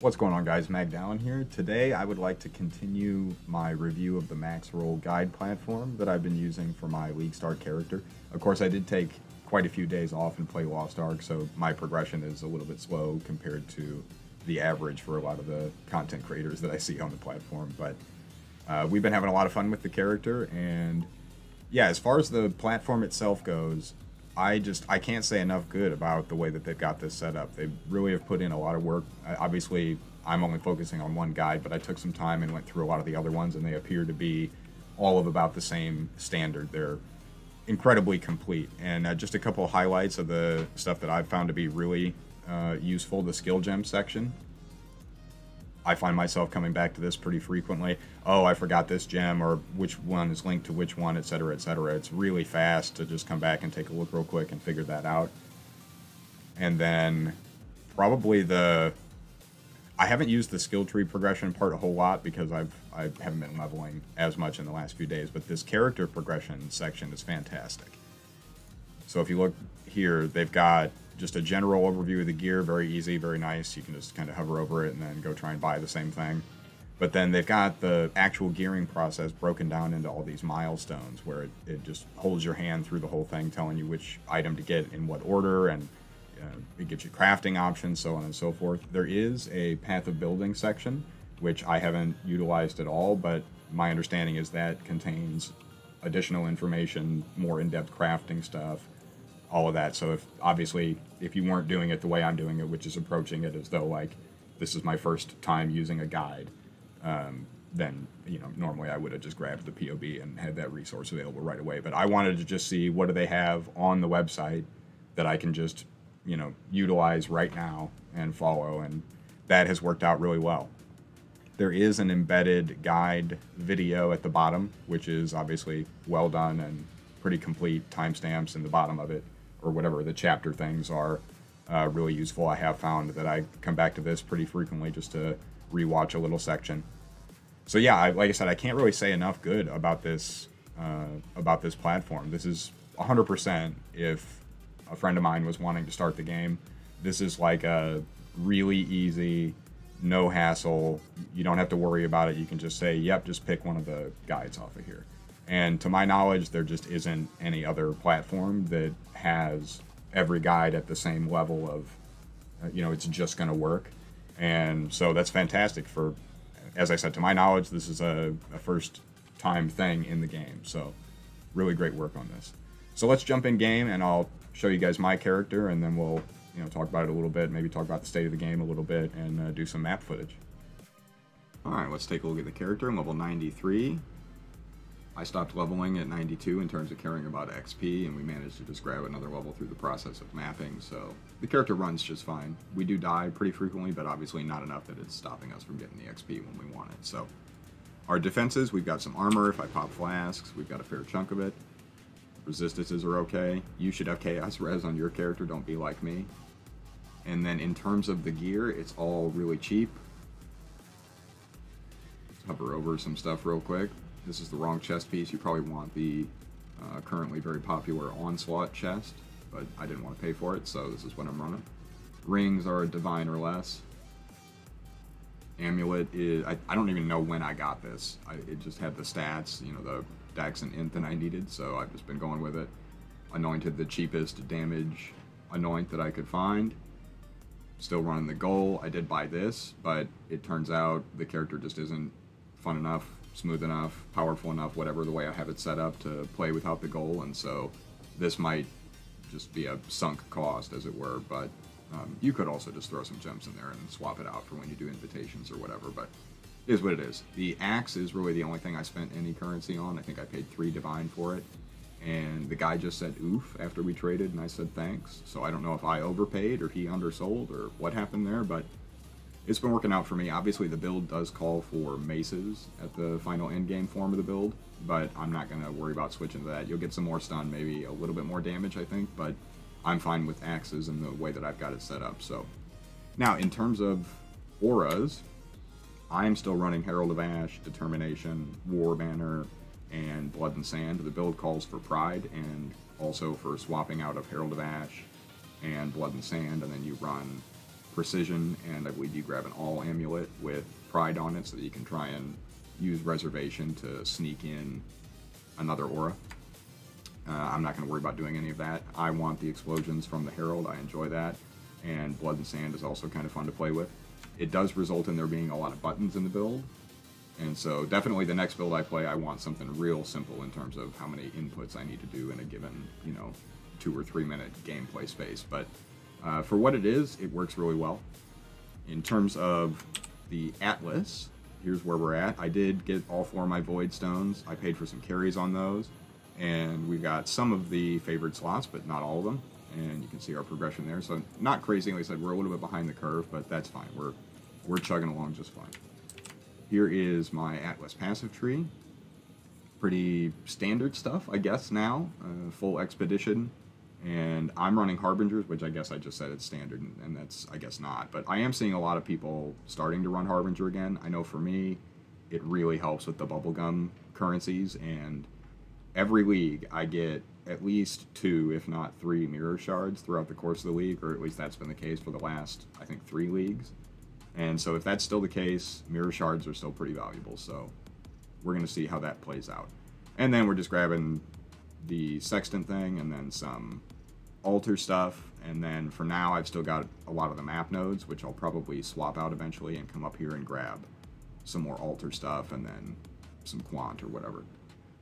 What's going on guys, Magdallon here. Today I would like to continue my review of the Maxroll guide platform that I've been using for my League Start character. Of course I did take quite a few days off and play Lost Ark, so my progression is a little bit slow compared to the average for a lot of the content creators that I see on the platform, but uh, we've been having a lot of fun with the character, and yeah, as far as the platform itself goes, I just I can't say enough good about the way that they've got this set up. They really have put in a lot of work. Obviously, I'm only focusing on one guide, but I took some time and went through a lot of the other ones, and they appear to be all of about the same standard. They're incredibly complete, and uh, just a couple of highlights of the stuff that I've found to be really uh, useful. The skill gem section I find myself coming back to this pretty frequently. Oh, I forgot this gem, or which one is linked to which one, etc., etc. It's really fast to just come back and take a look real quick and figure that out. And then probably the I haven't used the skill tree progression part a whole lot because I've I haven't been leveling as much in the last few days, but this character progression section is fantastic. So if you look here, they've got just a general overview of the gear, very easy, very nice. You can just kind of hover over it and then go try and buy the same thing. But then they've got the actual gearing process broken down into all these milestones where it, it just holds your hand through the whole thing, telling you which item to get in what order, and uh, it gives you crafting options, so on and so forth. There is a path of building section, which I haven't utilized at all, but my understanding is that contains additional information, more in depth crafting stuff, all of that. So if obviously if you weren't doing it the way I'm doing it, which is approaching it as though like this is my first time using a guide, um, then you know normally I would have just grabbed the POB and had that resource available right away. But I wanted to just see what do they have on the website that I can just you know utilize right now and follow, and that has worked out really well. There is an embedded guide video at the bottom, which is obviously well done and pretty complete timestamps in the bottom of it or whatever the chapter things are uh, really useful. I have found that I come back to this pretty frequently just to rewatch a little section. So yeah, I, like I said, I can't really say enough good about this uh, about this platform. This is 100% if a friend of mine was wanting to start the game. This is like a really easy, no hassle. You don't have to worry about it. You can just say, "Yep, just pick one of the guides off of here." And to my knowledge, there just isn't any other platform that has every guide at the same level of, uh, you know, it's just going to work. And so that's fantastic for, as I said, to my knowledge, this is a, a first time thing in the game. So really great work on this. So let's jump in game and I'll show you guys my character and then we'll, you know, talk about it a little bit, maybe talk about the state of the game a little bit and uh, do some map footage. All right, let's take a look at the character. Level 93. I stopped leveling at 92 in terms of caring about XP, and we managed to just grab another level through the process of mapping, so the character runs just fine. We do die pretty frequently, but obviously not enough that it's stopping us from getting the XP when we want it. So our defenses, we've got some armor if I pop flasks, we've got a fair chunk of it. Resistances are okay. You should have Chaos Res on your character, don't be like me. And then in terms of the gear, it's all really cheap. Let's hover over some stuff real quick. This is the wrong chest piece. You probably want the uh, currently very popular Onslaught chest, but I didn't want to pay for it, so this is what I'm running. Rings are a divine or less. Amulet is, I, I don't even know when I got this. I, it just had the stats, you know, the Dex and Int that I needed, so I've just been going with it. Anointed the cheapest damage anoint that I could find. Still running the goal. I did buy this, but it turns out the character just isn't fun enough smooth enough, powerful enough, whatever the way I have it set up to play without the goal, and so this might just be a sunk cost, as it were, but um, you could also just throw some gems in there and swap it out for when you do invitations or whatever, but it is what it is. The axe is really the only thing I spent any currency on. I think I paid three divine for it, and the guy just said oof after we traded, and I said thanks. So I don't know if I overpaid or he undersold or what happened there, but it's been working out for me. Obviously, the build does call for maces at the final end game form of the build, but I'm not going to worry about switching to that. You'll get some more stun, maybe a little bit more damage, I think, but I'm fine with axes and the way that I've got it set up. So Now, in terms of auras, I'm still running Herald of Ash, Determination, War Banner, and Blood and Sand. The build calls for Pride and also for swapping out of Herald of Ash and Blood and Sand, and then you run precision, and I believe you grab an Aul amulet with pride on it so that you can try and use reservation to sneak in another aura. Uh, I'm not going to worry about doing any of that. I want the explosions from the Herald. I enjoy that. And Blood and Sand is also kind of fun to play with. It does result in there being a lot of buttons in the build. And so definitely the next build I play, I want something real simple in terms of how many inputs I need to do in a given, you know, two or three minute gameplay space. But uh, for what it is, it works really well. In terms of the Atlas, here's where we're at. I did get all four of my Void Stones. I paid for some carries on those. And we've got some of the favored slots, but not all of them. And you can see our progression there. So not crazy, like I said, we're a little bit behind the curve, but that's fine. We're, we're chugging along just fine. Here is my Atlas passive tree. Pretty standard stuff, I guess, now. Uh, full expedition. And I'm running Harbingers, which I guess I just said it's standard, and that's, I guess, not. But I am seeing a lot of people starting to run Harbinger again. I know for me, it really helps with the bubblegum currencies, and every league I get at least two, if not three, mirror shards throughout the course of the week, or at least that's been the case for the last, I think, three leagues. And so if that's still the case, mirror shards are still pretty valuable. So we're going to see how that plays out. And then we're just grabbing the sextant thing and then some altar stuff. And then for now, I've still got a lot of the map nodes, which I'll probably swap out eventually and come up here and grab some more altar stuff and then some quant or whatever.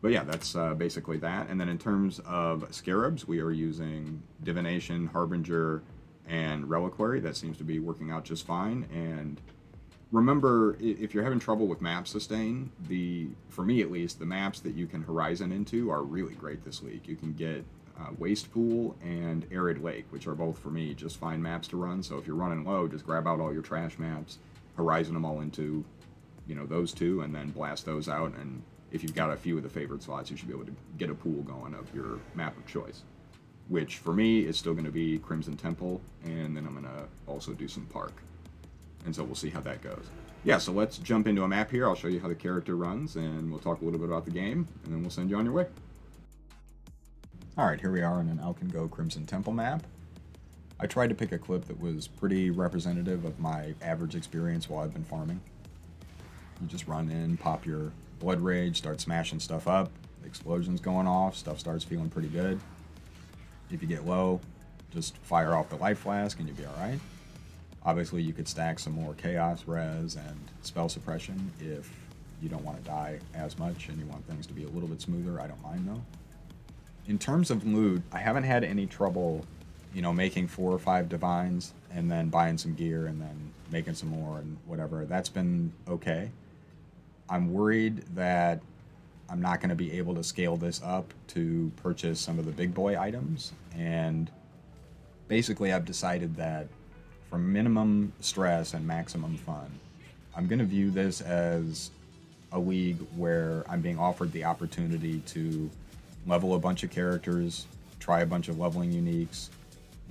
But yeah, that's uh, basically that. And then in terms of scarabs, we are using divination, harbinger, and Reliquary. That seems to be working out just fine. And remember, if you're having trouble with map sustain, the for me at least, the maps that you can Horizon into are really great this week. You can get uh, Waste Pool and Arid Lake, which are both for me just fine maps to run. So if you're running low, just grab out all your trash maps, Horizon them all into, you know, those two, and then blast those out. And if you've got a few of the favorite slots, you should be able to get a pool going of your map of choice which for me is still going to be Crimson Temple, and then I'm going to also do some Park. And so we'll see how that goes. Yeah, so let's jump into a map here. I'll show you how the character runs, and we'll talk a little bit about the game, and then we'll send you on your way. Alright, here we are in an Go Crimson Temple map. I tried to pick a clip that was pretty representative of my average experience while I've been farming. You just run in, pop your Blood Rage, start smashing stuff up, explosions going off, stuff starts feeling pretty good. If you get low, just fire off the life flask and you'll be alright. Obviously, you could stack some more chaos res and spell suppression if you don't want to die as much and you want things to be a little bit smoother. I don't mind though. In terms of loot, I haven't had any trouble, you know, making four or five divines and then buying some gear and then making some more and whatever. That's been okay. I'm worried that I'm not going to be able to scale this up to purchase some of the big boy items. And basically, I've decided that for minimum stress and maximum fun, I'm going to view this as a league where I'm being offered the opportunity to level a bunch of characters, try a bunch of leveling uniques,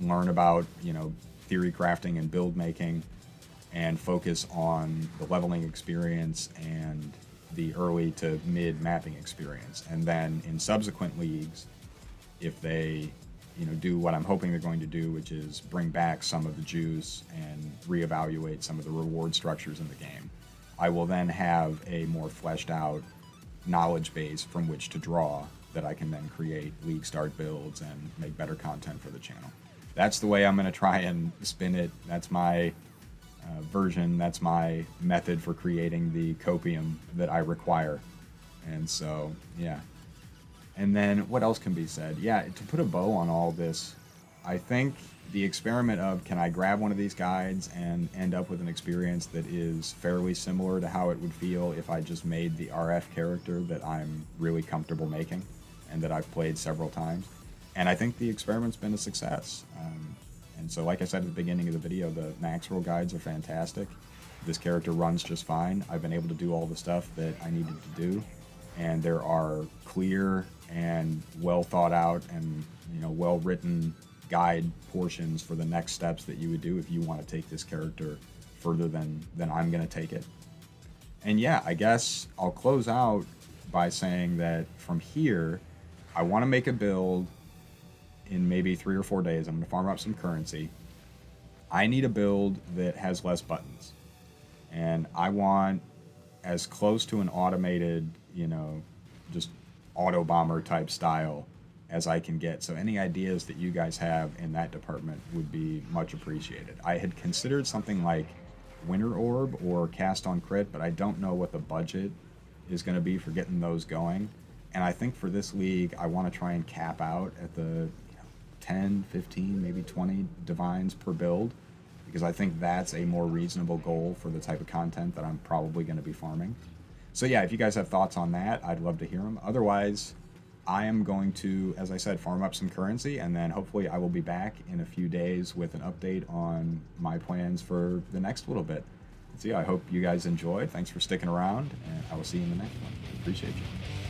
learn about, you know, theory crafting and build making, and focus on the leveling experience and the early to mid mapping experience. And then in subsequent leagues, if they you know do what I'm hoping they're going to do, which is bring back some of the juice and reevaluate some of the reward structures in the game, I will then have a more fleshed out knowledge base from which to draw that I can then create league start builds and make better content for the channel. That's the way I'm going to try and spin it. That's my uh, version. That's my method for creating the copium that I require. And so, yeah. And then what else can be said? Yeah, to put a bow on all this, I think the experiment of can I grab one of these guides and end up with an experience that is fairly similar to how it would feel if I just made the RF character that I'm really comfortable making and that I've played several times. And I think the experiment's been a success. Um, and so, like I said at the beginning of the video, the Maxroll guides are fantastic. This character runs just fine. I've been able to do all the stuff that I needed to do, and there are clear and well thought out and you know well written guide portions for the next steps that you would do if you want to take this character further than than I'm going to take it. And yeah, I guess I'll close out by saying that from here, I want to make a build in maybe three or four days. I'm going to farm up some currency. I need a build that has less buttons. And I want as close to an automated, you know, just Autobomber type style as I can get. So any ideas that you guys have in that department would be much appreciated. I had considered something like Winter Orb or Cast on Crit, but I don't know what the budget is going to be for getting those going. And I think for this league, I want to try and cap out at the you know, 10, 15, maybe 20 divines per build because I think that's a more reasonable goal for the type of content that I'm probably going to be farming. So yeah, if you guys have thoughts on that, I'd love to hear them. Otherwise, I am going to, as I said, farm up some currency, and then hopefully I will be back in a few days with an update on my plans for the next little bit. So yeah, I hope you guys enjoyed. Thanks for sticking around, and I will see you in the next one. Appreciate you.